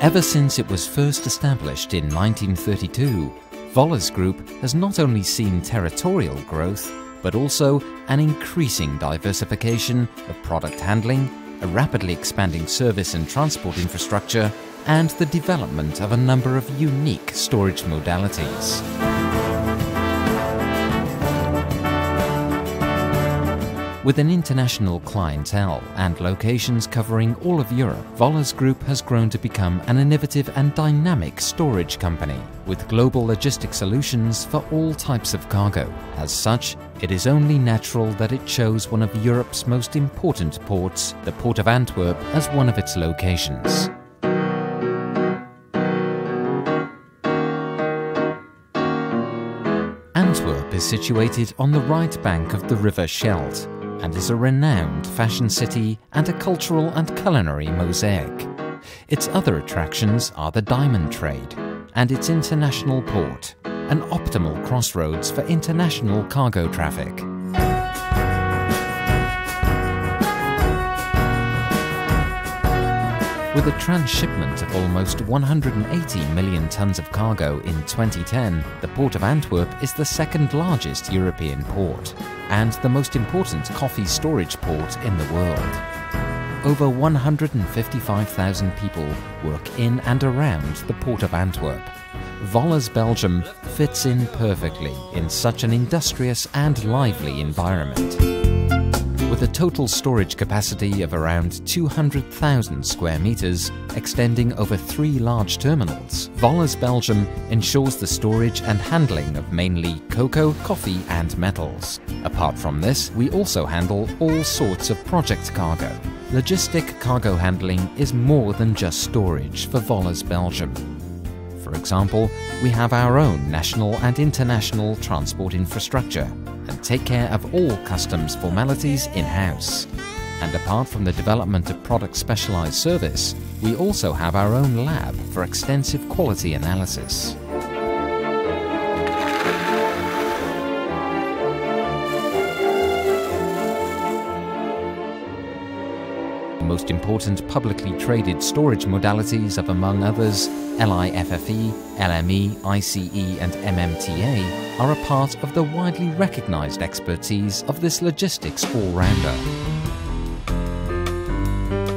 Ever since it was first established in 1932, Vollers Group has not only seen territorial growth, but also an increasing diversification of product handling, a rapidly expanding service and transport infrastructure, and the development of a number of unique storage modalities. With an international clientele and locations covering all of Europe, Vollers Group has grown to become an innovative and dynamic storage company with global logistic solutions for all types of cargo. As such, it is only natural that it chose one of Europe's most important ports, the Port of Antwerp, as one of its locations. Antwerp is situated on the right bank of the River Scheldt and is a renowned fashion city and a cultural and culinary mosaic. Its other attractions are the diamond trade and its international port, an optimal crossroads for international cargo traffic. With a transshipment of almost 180 million tons of cargo in 2010, the Port of Antwerp is the second largest European port and the most important coffee storage port in the world. Over 155,000 people work in and around the Port of Antwerp. Vollers Belgium fits in perfectly in such an industrious and lively environment. With a total storage capacity of around 200,000 square meters, extending over three large terminals, Vollers Belgium ensures the storage and handling of mainly cocoa, coffee and metals. Apart from this, we also handle all sorts of project cargo. Logistic cargo handling is more than just storage for Vollers Belgium. For example, we have our own national and international transport infrastructure and take care of all customs formalities in-house. And apart from the development of product specialized service, we also have our own lab for extensive quality analysis. Most important publicly traded storage modalities of among others LIFFE, LME, ICE and MMTA are a part of the widely recognized expertise of this logistics all-rounder.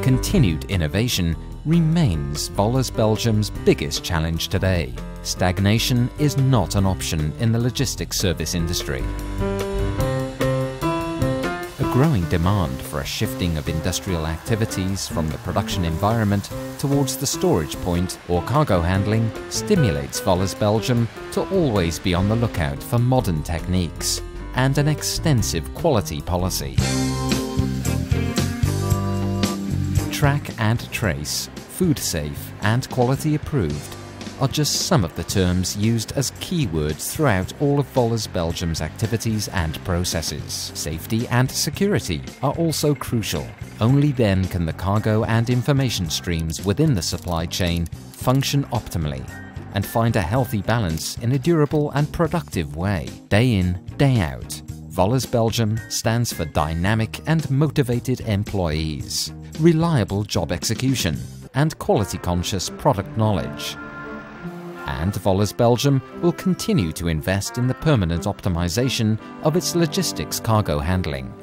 Continued innovation remains Vollers Belgium's biggest challenge today. Stagnation is not an option in the logistics service industry growing demand for a shifting of industrial activities from the production environment towards the storage point or cargo handling stimulates Vollers Belgium to always be on the lookout for modern techniques and an extensive quality policy. Track and trace, food safe and quality approved are just some of the terms used as keywords throughout all of Vollers Belgium's activities and processes. Safety and security are also crucial. Only then can the cargo and information streams within the supply chain function optimally and find a healthy balance in a durable and productive way, day in, day out. Vollers Belgium stands for dynamic and motivated employees, reliable job execution, and quality conscious product knowledge and Vollers Belgium will continue to invest in the permanent optimization of its logistics cargo handling.